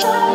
Show.